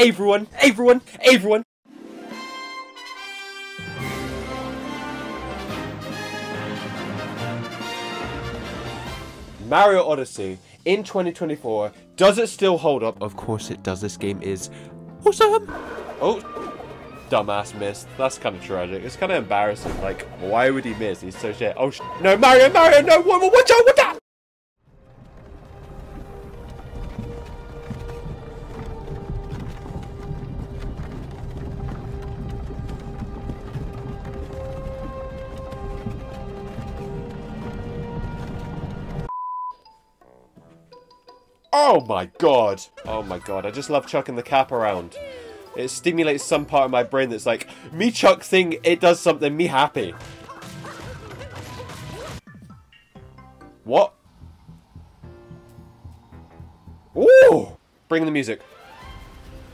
everyone, everyone, everyone. Mario Odyssey in 2024. Does it still hold up? Of course it does. This game is awesome. Oh, dumbass missed. That's kind of tragic. It's kind of embarrassing. Like, why would he miss? He's so shit. Oh, sh no, Mario, Mario, no, watch out, watch out! Oh my god. Oh my god. I just love chucking the cap around. It stimulates some part of my brain that's like, me chuck thing, it does something, me happy. What? Ooh! Bring the music.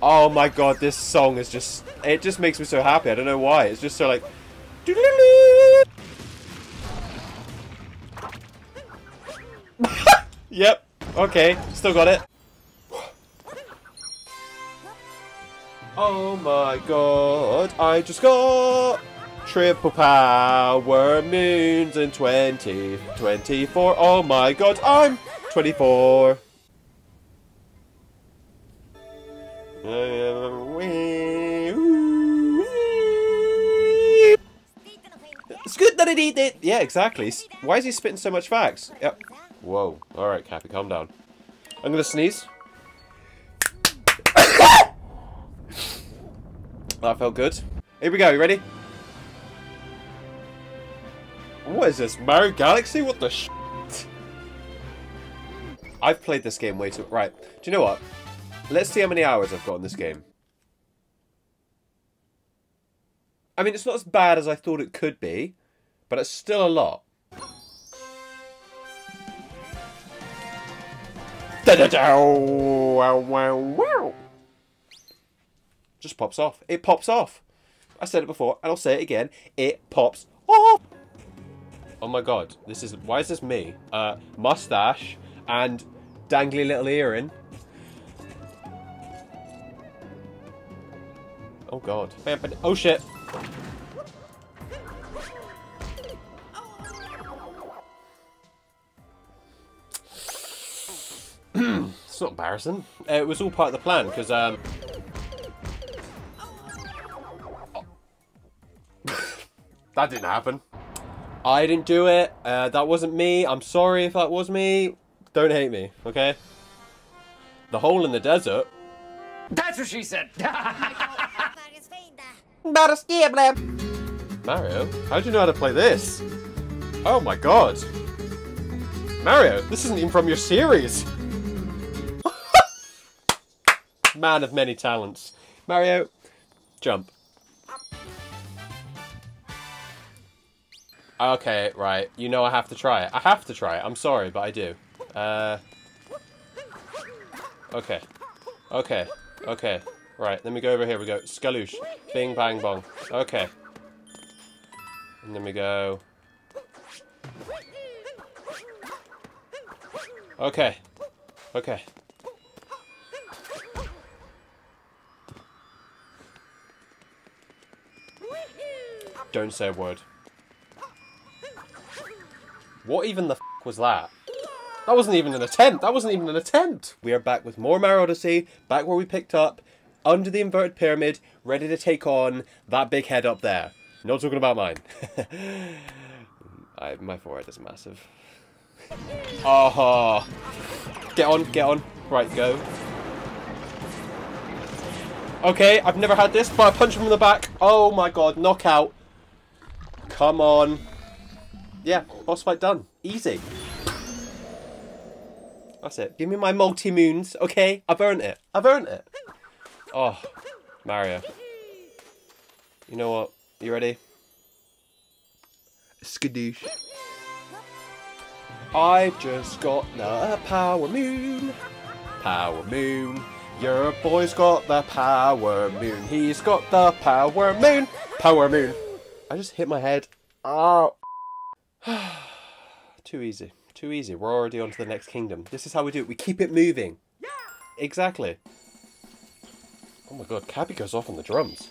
Oh my god, this song is just, it just makes me so happy. I don't know why. It's just so like, yep. Okay, still got it. Oh my god, I just got triple power moons in 2024. Oh my god, I'm 24. It's good that it eat it. Yeah, exactly. Why is he spitting so much facts? Yep. Whoa. Alright, Cappy, calm down. I'm gonna sneeze. that felt good. Here we go, you ready? What is this, Mario Galaxy? What the sh**? I've played this game way too... Right, do you know what? Let's see how many hours I've got in this game. I mean, it's not as bad as I thought it could be, but it's still a lot. Just pops off. It pops off. I said it before, and I'll say it again. It pops off. Oh my god, this is why is this me? Uh, mustache and dangly little earring. Oh god. Oh shit. It's not embarrassing. Uh, it was all part of the plan, because, um... that didn't happen. I didn't do it. Uh, that wasn't me. I'm sorry if that was me. Don't hate me, okay? The hole in the desert. That's what she said. Mario, how do you know how to play this? Oh my god. Mario, this isn't even from your series. Man of many talents. Mario, jump. Okay, right. You know I have to try it. I have to try it. I'm sorry, but I do. Uh, okay. Okay. Okay. Right, let me go over here. We go. Skaloosh. Bing, bang, bong. Okay. And then we go... Okay. Okay. Don't say a word. What even the was that? That wasn't even an attempt. That wasn't even an attempt. We are back with more Mario Odyssey, back where we picked up, under the inverted pyramid, ready to take on that big head up there. Not talking about mine. I, my forehead is massive. Oh, get on, get on. Right, go. Okay, I've never had this, but I punch him in the back. Oh my god, knockout. Come on. Yeah, boss fight done. Easy. That's it. Give me my multi-moons, okay? I've earned it. I've earned it. Oh, Mario. You know what? You ready? Skadoosh. I just got the power moon. Power moon. Your boy's got the power moon. He's got the power moon. Power moon. I just hit my head. Oh. Too easy. Too easy. We're already on to the next kingdom. This is how we do it. We keep it moving. Yeah. Exactly. Oh Oh my god, Cappy goes off on the drums.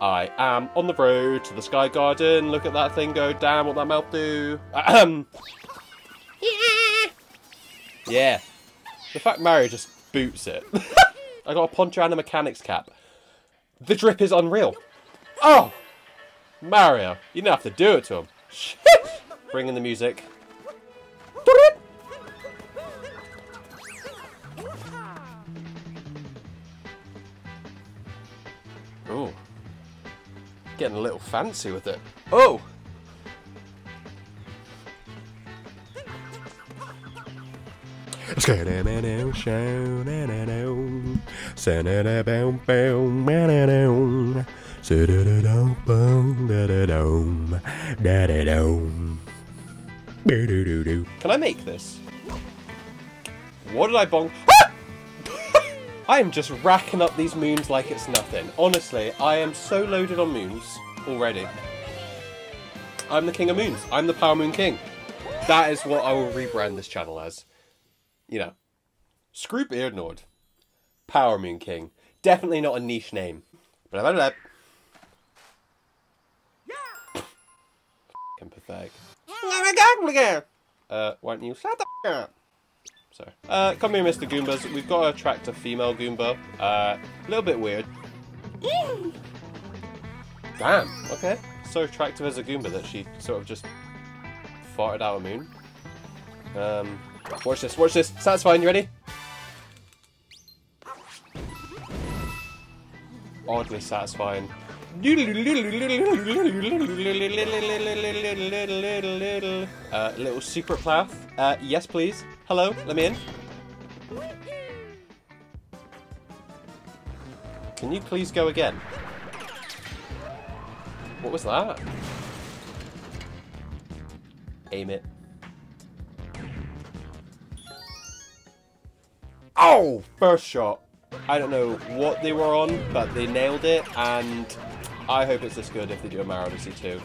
I am on the road to the Sky Garden. Look at that thing go. Damn, what that mouth do? Ahem. Yeah. The fact Mario just boots it. I got a Poncho and a mechanics cap. The drip is unreal. Oh! Mario, you didn't have to do it to him. Bring in the music. Ooh. Getting a little fancy with it. Oh! Can I make this? What did I bong? Ah! I am just racking up these moons like it's nothing. Honestly, I am so loaded on moons already. I'm the king of moons. I'm the Power Moon King. That is what I will rebrand this channel as. You know, screw Beardnord. Power Moon King. Definitely not a niche name. But I've had Fucking pathetic. Uh, why don't you shut the up? Uh, come here, Mr. Goombas. We've got to attract a female Goomba. Uh, a little bit weird. Damn, okay. So attractive as a Goomba that she sort of just farted out a moon. Um, watch this, watch this. Satisfying, you ready? Oddly satisfying. Uh, little secret path. Uh, yes, please. Hello, let me in. Can you please go again? What was that? Aim it. Oh! First shot. I don't know what they were on, but they nailed it, and I hope it's as good if they do a Mario Odyssey 2.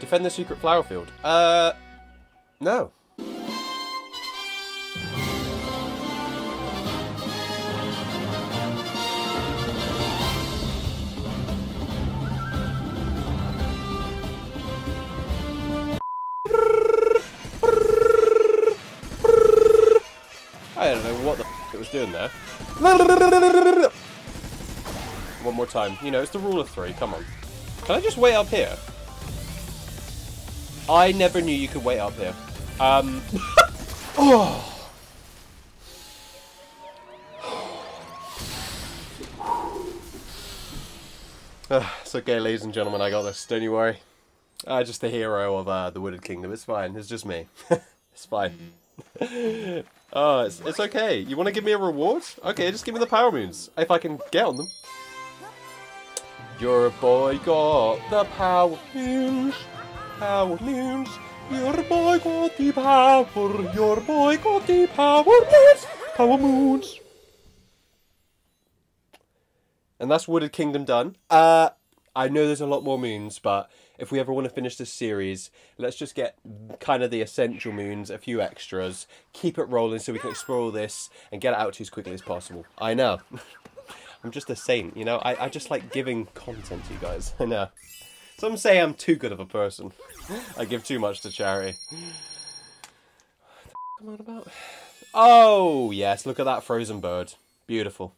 Defend the secret flower field. Uh, no. Was doing there. One more time. You know, it's the rule of three. Come on. Can I just wait up here? I never knew you could wait up here. Um. oh. Uh, it's okay, ladies and gentlemen. I got this. Don't you worry. I'm just the hero of uh, the Wooded Kingdom. It's fine. It's just me. it's fine. Oh, it's, it's okay. You want to give me a reward? Okay, just give me the power moons. If I can get on them. Your boy got the power moons. Power moons. Your boy got the power. Your boy got the power moons. Power moons. And that's Wooded Kingdom done. Uh, I know there's a lot more moons, but if we ever want to finish this series, let's just get kind of the essential moons, a few extras, keep it rolling so we can explore this and get it out to as quickly as possible. I know. I'm just a saint, you know? I, I just like giving content to you guys. I know. Some say I'm too good of a person. I give too much to charity. Come on about. Oh, yes, look at that frozen bird. Beautiful.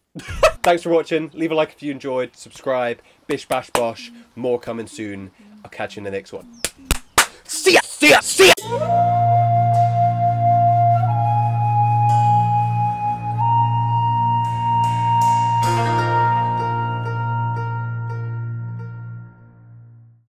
Thanks for watching. Leave a like if you enjoyed. Subscribe. Bish bash bosh. More coming soon. I'll catch you in the next one. See ya! See ya! See ya!